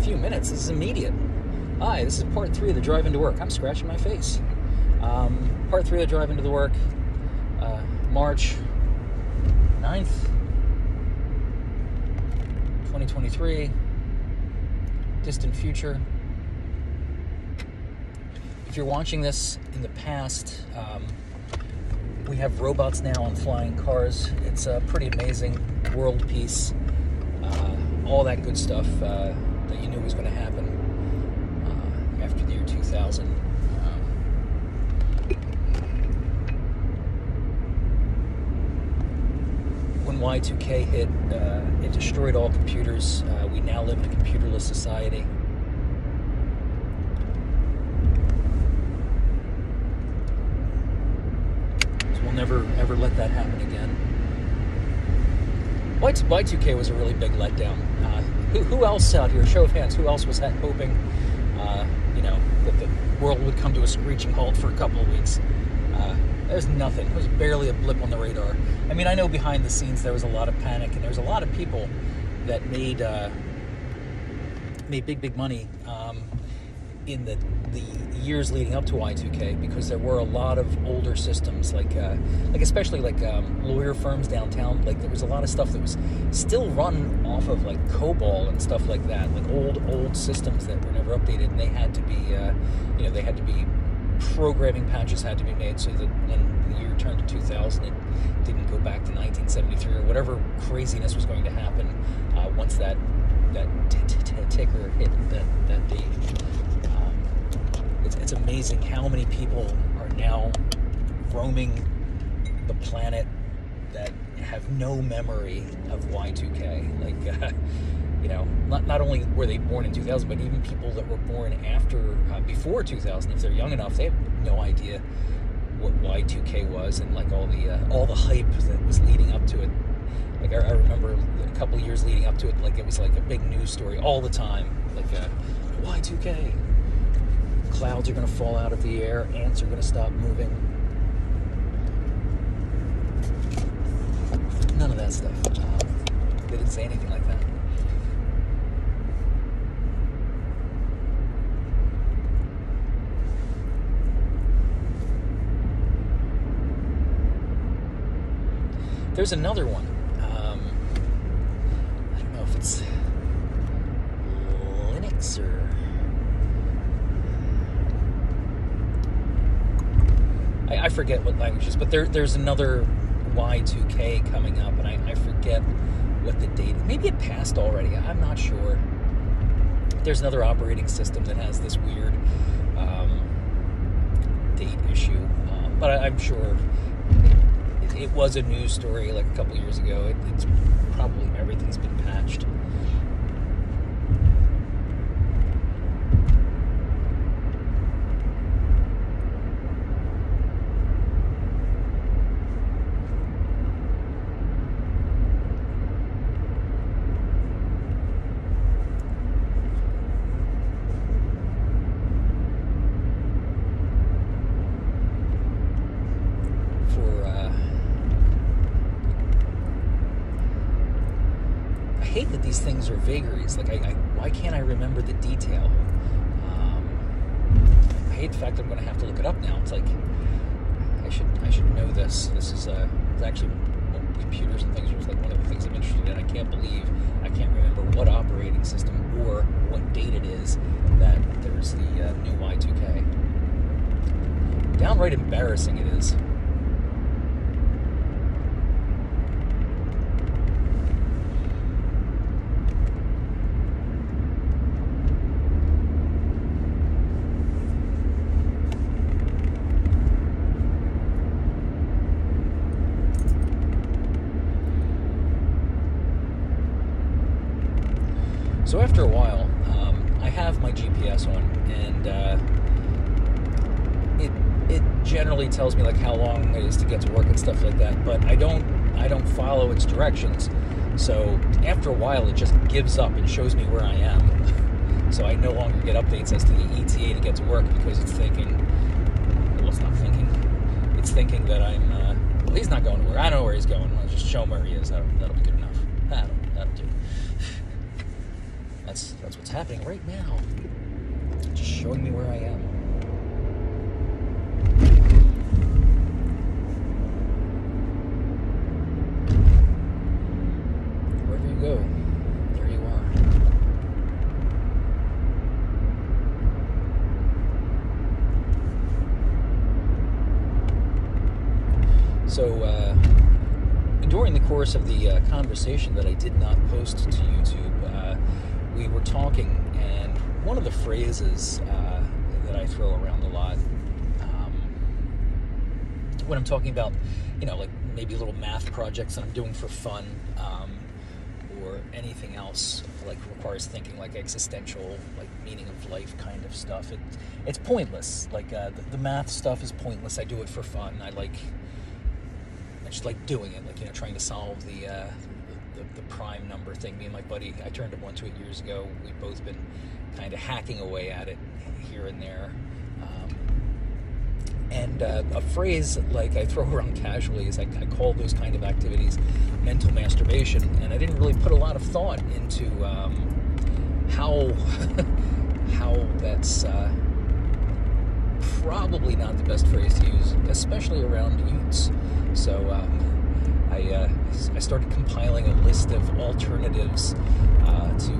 few minutes. This is immediate. Hi, this is part three of the drive into work. I'm scratching my face. Um, part three of the drive into the work, uh, March 9th, 2023, distant future. If you're watching this in the past, um, we have robots now on flying cars. It's a pretty amazing world peace, uh, all that good stuff uh, that you knew was going to happen uh, after the year 2000. Um, when Y2K hit, uh, it destroyed all computers. Uh, we now live in a computerless society. So we'll never ever let that happen again. Y- Y2K was a really big letdown. Uh, who, else out here, show of hands, who else was hoping, uh, you know, that the world would come to a screeching halt for a couple of weeks? Uh, there's nothing. It was barely a blip on the radar. I mean, I know behind the scenes there was a lot of panic, and there was a lot of people that made uh, made big, big money um, in the the years leading up to Y2K because there were a lot of older systems, like uh, like especially like um, lawyer firms downtown. Like there was a lot of stuff that was still run off of like COBOL and stuff like that, like old old systems that were never updated, and they had to be uh, you know they had to be programming patches had to be made so that when the year turned to 2000, it didn't go back to 1973 or whatever craziness was going to happen uh, once that that ticker hit that that date. It's, amazing how many people are now roaming the planet that have no memory of Y2K. Like, uh, you know, not, not only were they born in 2000, but even people that were born after, uh, before 2000, if they're young enough, they have no idea what Y2K was and like all the uh, all the hype that was leading up to it. Like I, I remember a couple years leading up to it, like it was like a big news story all the time. Like uh, Y2K, clouds are going to fall out of the air, ants are going to stop moving. None of that stuff. Um, they didn't say anything like that. There's another one. Um, I don't know if it's Linux or. I, forget what languages, but there, there's another Y2K coming up, and I, I forget what the date. Maybe it passed already. I'm not sure. There's another operating system that has this weird um, date issue, um, but I, I'm sure it, it was a news story like a couple years ago. It, it's probably everything's been patched. for uh, I hate that these things are vagaries. Like, I, I why can't I remember the detail? Um, I hate the fact that I'm going to have to look it up now. It's like I should I should know this. This is uh, it's actually computers and things just like one of the things I'm interested in. I can't believe I can't remember what operating system or what date it is that there's the uh, new Y2K. Downright embarrassing it is. So after a while, um, I have my GPS on, and uh, it it generally tells me like how long it is to get to work and stuff like that. But I don't I don't follow its directions. So after a while, it just gives up and shows me where I am. so I no longer get updates as to the ETA to get to work because it's thinking, well, it's not thinking. It's thinking that I'm. Uh, well, he's not going to work. I know where he's going. I'll just show him where he is. That'll, that'll be good enough. That'll, that'll do. That's that's what's happening right now. Just showing me where I am. Wherever you go, there you are. So, uh, during the course of the uh, conversation that I did not post to YouTube, uh, we were talking, and one of the phrases uh, that I throw around a lot um, when I'm talking about, you know, like maybe little math projects that I'm doing for fun, um, or anything else like requires thinking, like existential, like meaning of life kind of stuff. It, it's pointless. Like uh, the, the math stuff is pointless. I do it for fun. I like I just like doing it, like you know, trying to solve the, uh, the, the prime number thing. Me and my buddy, I turned it one to it years ago. We've both been kind of hacking away at it here and there. Um, and uh, a phrase like I throw around casually is I, I call those kind of activities mental masturbation, and I didn't really put a lot of thought into um, how how that's. Uh, probably not the best phrase to use, especially around youths. So um, I, uh, I started compiling a list of alternatives uh, to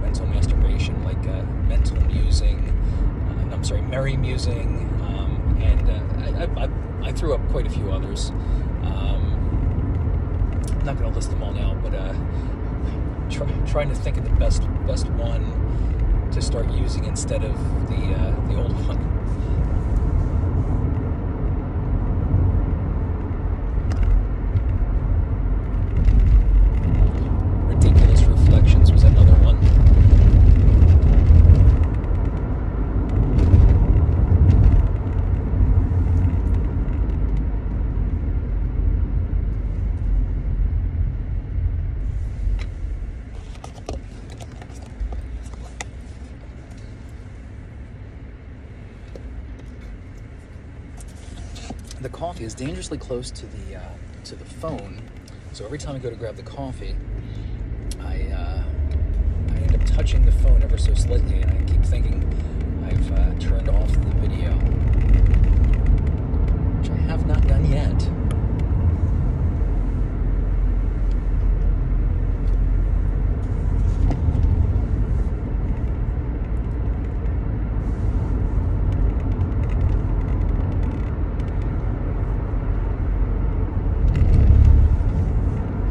mental masturbation, like uh, mental musing, uh, I'm sorry, merry musing, um, and uh, I, I, I, threw up quite a few others. Um, I'm not going to list them all now, but uh, try, trying to think of the best best one to start using instead of the the old one. the coffee is dangerously close to the uh, to the phone, so every time I go to grab the coffee, I uh, I end up touching the phone ever so slightly, and I keep thinking I've uh, turned off the video, which I have not done yet.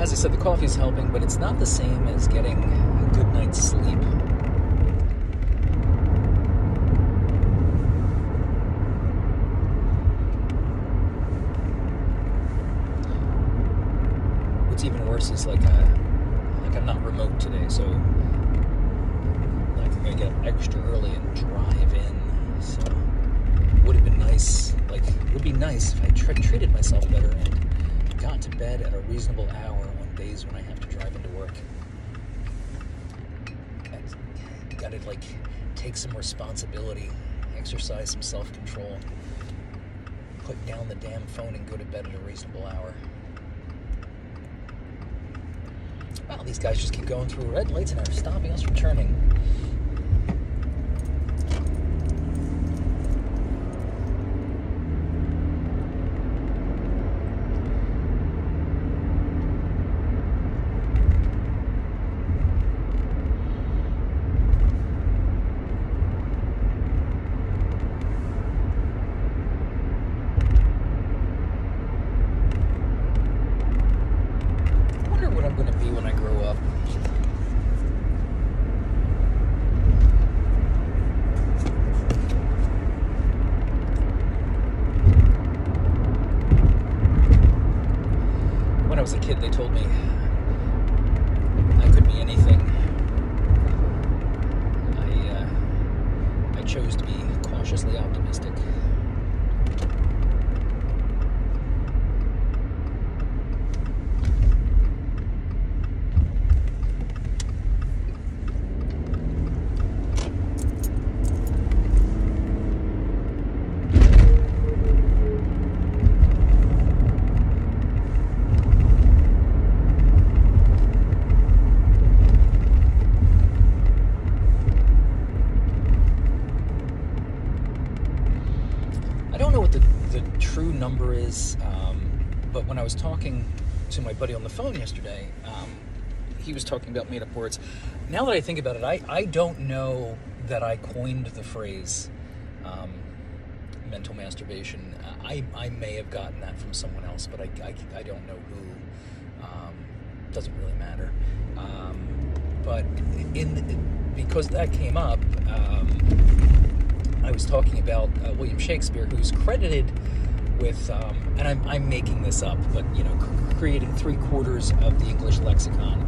as I coffee's helping, but it's not the same as getting a good night's sleep. What's even worse is like, uh, like I'm not remote today, so like I'm gonna get up extra early and drive in. So would have been nice. Like it would be nice if I tra- treated myself better and got to bed at a reasonable hour days when I have to drive into work. Got to like take some responsibility, exercise some self-control, put down the damn phone and go to bed at a reasonable hour. Wow, these guys just keep going through red lights and are stopping us from turning. Is, um, but when I was talking to my buddy on the phone yesterday, um, he was talking about made up words. Now that I think about it, I, I don't know that I coined the phrase um, mental masturbation. I, I may have gotten that from someone else, but I, I, I don't know who. Um, doesn't really matter. Um, but in because that came up, um, I was talking about uh, William Shakespeare, who's credited with, um, and I'm, I'm, making this up, but you know, creating three quarters of the English lexicon,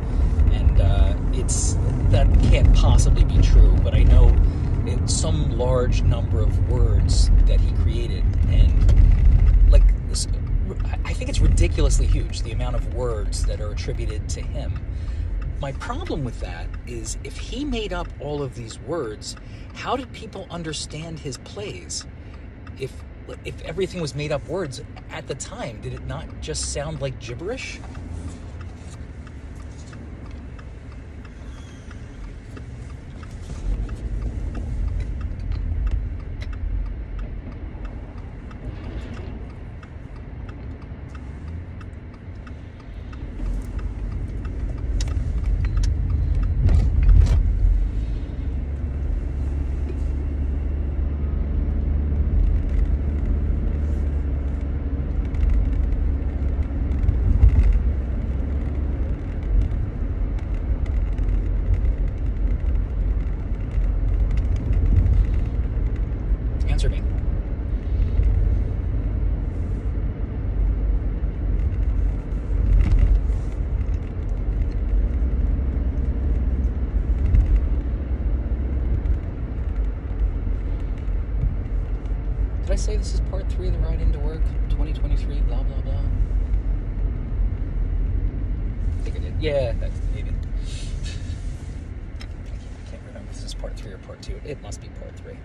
and uh, it's that can't possibly be true. But I know it's some large number of words that he created, and like I think it's ridiculously huge the amount of words that are attributed to him. My problem with that is if he made up all of these words, how did people understand his plays? If if everything was made up words at the time, did it not just sound like gibberish? Say this is part three of the ride into work, 2023, blah, blah, blah? I think I did. Yeah, maybe. I can't remember if this is part three or part two. It must be part three.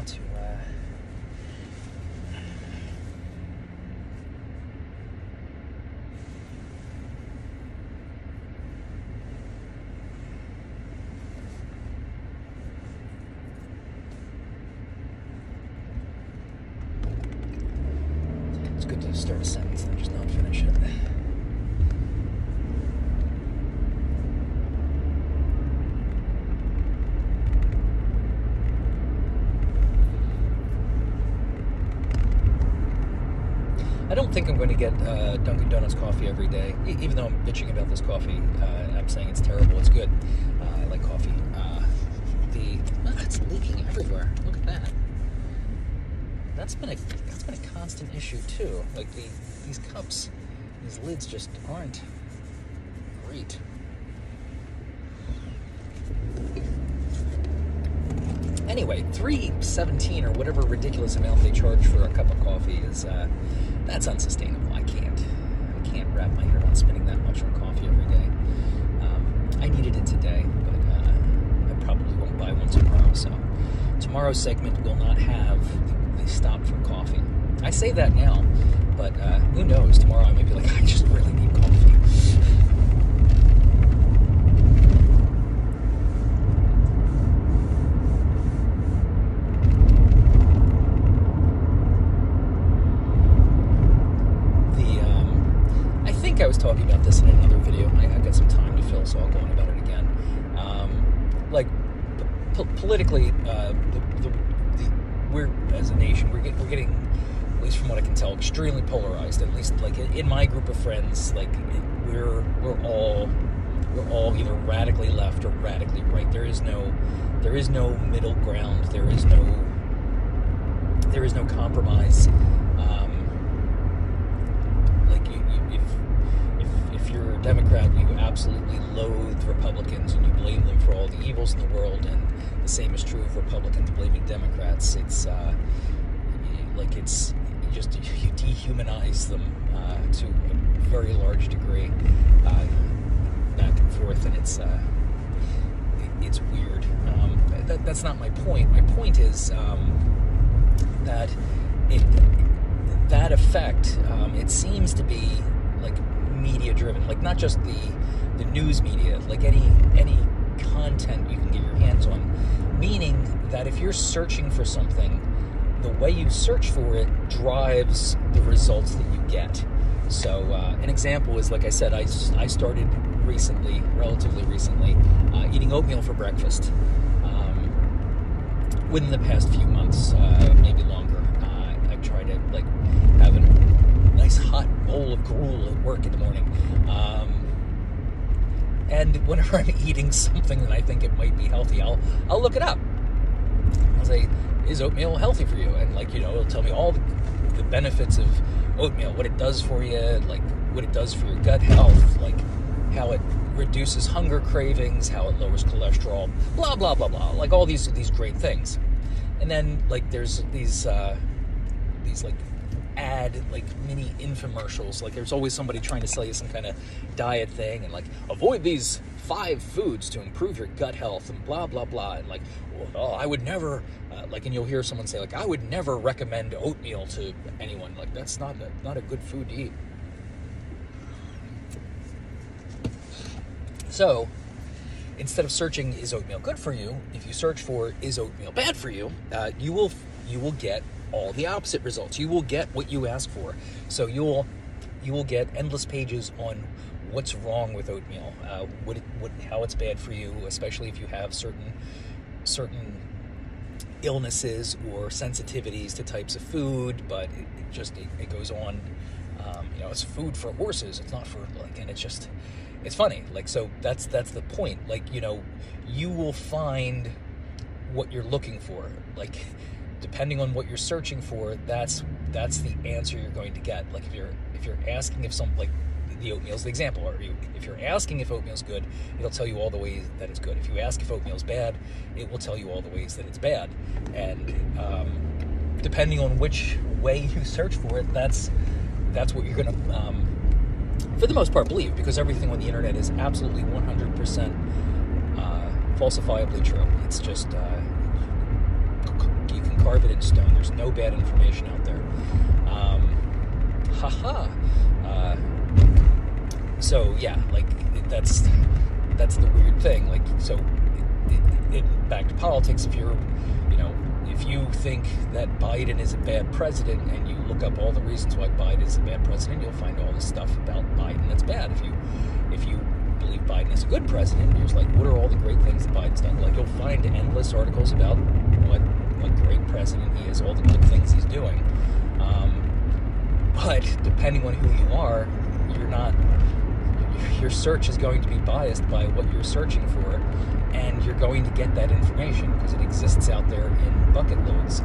Uh, start a sentence and just not finish it. I don't think I'm going to get uh, Dunkin' Donuts coffee every day, e- even though I'm bitching about this coffee. Uh, I'm saying it's terrible. It's good. Uh, I like coffee. Uh, the it's leaking everywhere. Look at that. That's been a that's been a constant issue too. Like the these cups, these lids just aren't great. Anyway, three seventeen or whatever ridiculous amount they charge for a cup of coffee is uh, that's unsustainable. I can't I can't wrap my head around spending that much on coffee every day. Um, I needed it today, but uh, I probably won't buy one tomorrow. So tomorrow's segment will not have the stop for coffee. I say that now, but uh, who knows? Tomorrow I may be like, I just really need coffee. The um, I think I was talking about this in another video. I, have got some time to fill, so I'll go on about it again. Um, like p- politically, uh, the, the, the, we're as a nation, we're, get, we're getting at least from what I can tell, extremely polarized. At least like in my group of friends, like we're we're all we're all either radically left or radically right. There is no there is no middle ground. There is no there is no compromise. Um, like you, you, if, if if you're a Democrat, you absolutely loathe Republicans and you blame them for all the evils in the world, and the same is true of Republicans blaming Democrats. It's uh, like it's you just you dehumanize them uh, to a very large degree, uh, back and forth, and it's uh, it's weird. Um, that, that's not my point. My point is um, that it that effect um, it seems to be like media driven, like not just the the news media, like any any content you can get your hands on. Meaning that if you're searching for something the way you search for it drives the results that you get. So, uh, an example is like I said, I, I started recently, relatively recently, uh, eating oatmeal for breakfast. Um, within the past few months, uh, maybe longer, uh, I try to like have a nice hot bowl of gruel at work in the morning. Um, and whenever I'm eating something that I think it might be healthy, I'll I'll look it up. I'll say, is oatmeal healthy for you? And like, you know, it'll tell me all the, the benefits of oatmeal, what it does for you, like what it does for your gut health, like how it reduces hunger cravings, how it lowers cholesterol, blah blah blah blah, like all these these great things. And then like there's these uh, these like ad like mini infomercials. Like there's always somebody trying to sell you some kind of diet thing and like avoid these five foods to improve your gut health and blah blah blah and like oh I would never uh, like and you'll hear someone say like I would never recommend oatmeal to anyone like that's not a, not a good food to eat. So instead of searching is oatmeal good for you, if you search for is oatmeal bad for you, uh, you will you will get all the opposite results. You will get what you ask for. So you'll you will get endless pages on what's wrong with oatmeal, uh, what, it, what how it's bad for you, especially if you have certain certain illnesses or sensitivities to types of food. But it, it just it, it, goes on. Um, you know, it's food for horses. It's not for like, and it's just it's funny. Like so, that's that's the point. Like you know, you will find what you're looking for. Like depending on what you're searching for, that's that's the answer you're going to get. Like if you're if you're asking if some like the oatmeal's the example, or you, if you're asking if oatmeal's good, it'll tell you all the ways that it's good. If you ask if oatmeal's bad, it will tell you all the ways that it's bad. And um, depending on which way you search for it, that's that's what you're going to, um, for the most part, believe because everything on the internet is absolutely 100% uh, falsifiably true. It's just uh, carve it in stone. There's no bad information out there. Um, haha. Uh, so yeah, like that's that's the weird thing. Like so, it, it, back to politics. If you're, you know, if you think that Biden is a bad president and you look up all the reasons why Biden is a bad president, you'll find all this stuff about Biden that's bad. If you if you believe Biden is a good president, you're just like, what are all the great things that Biden's done? Like you'll find endless articles about what what great president he all the good things he's doing. Um, but depending on who you are, you're not. Your search is going to be biased by what you're searching for, and you're going to get that information because it exists out there in bucket loads. Uh,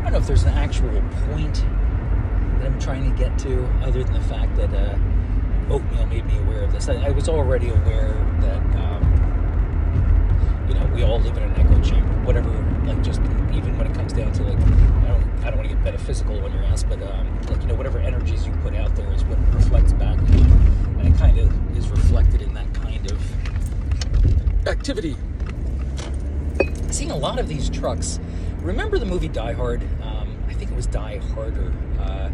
I don't know if there's an actual point that I'm trying to get to, other than the fact that uh, oatmeal made me aware of this. I, I was already aware that um, you know we all live in an echo chamber. Whatever, like just even when it comes down to like I don't I don't want to get metaphysical on your ass, but um, like you know whatever energies you put out there is what reflects back, and it kind of is reflected in that kind of activity. Seeing a lot of these trucks. Remember the movie Die Hard? Um, I think it was Die Harder. Uh,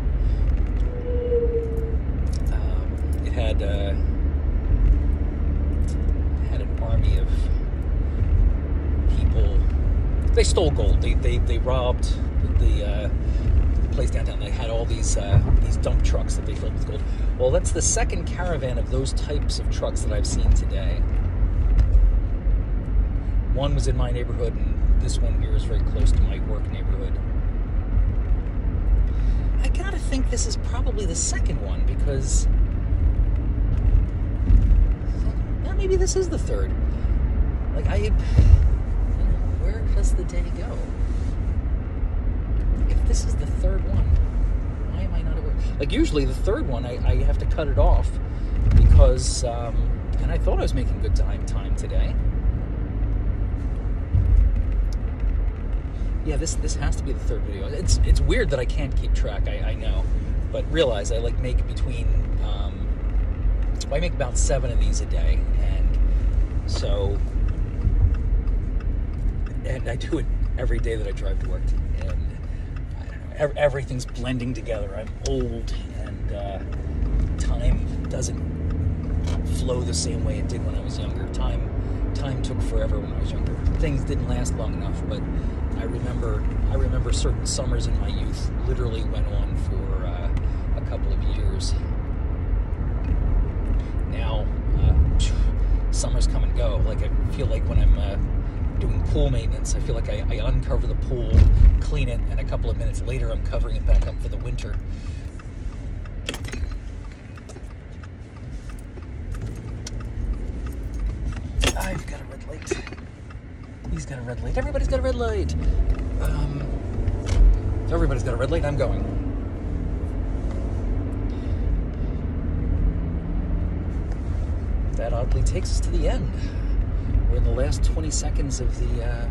had uh, had an army of people. They stole gold. They they, they robbed the, uh, the place downtown. They had all these uh, these dump trucks that they filled with gold. Well, that's the second caravan of those types of trucks that I've seen today. One was in my neighborhood, and this one here is very close to my work neighborhood. I gotta think this is probably the second one because or maybe this is the third. Like I, where does the day go? If this is the third one, why am I not aware? Like usually the third one, I, I have to cut it off because, um, and I thought I was making good time time today. Yeah, this this has to be the third video. It's it's weird that I can't keep track. I, I know, but realize I like make between. I make about seven of these a day, and so, and I do it every day that I drive to work. And know, everything's blending together. I'm old, and uh, time doesn't flow the same way it did when I was younger. Time time took forever when I was younger. Things didn't last long enough, but I remember I remember certain summers in my youth literally went on for uh, a couple of years. Now uh, summers come and go. Like I feel like when I'm uh, doing pool maintenance, I feel like I, I uncover the pool, clean it, and a couple of minutes later I'm covering it back up for the winter. I've got a red light. He's got a red light. Everybody's got a red light. Um, everybody's got a red light. I'm going. Oddly takes us to the end. We're in the last 20 seconds of the uh,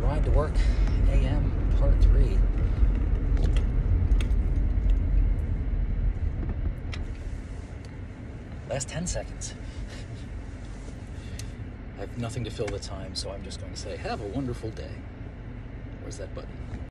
ride to work AM part three. Last 10 seconds. I have nothing to fill the time, so I'm just going to say, have a wonderful day. Where's that button?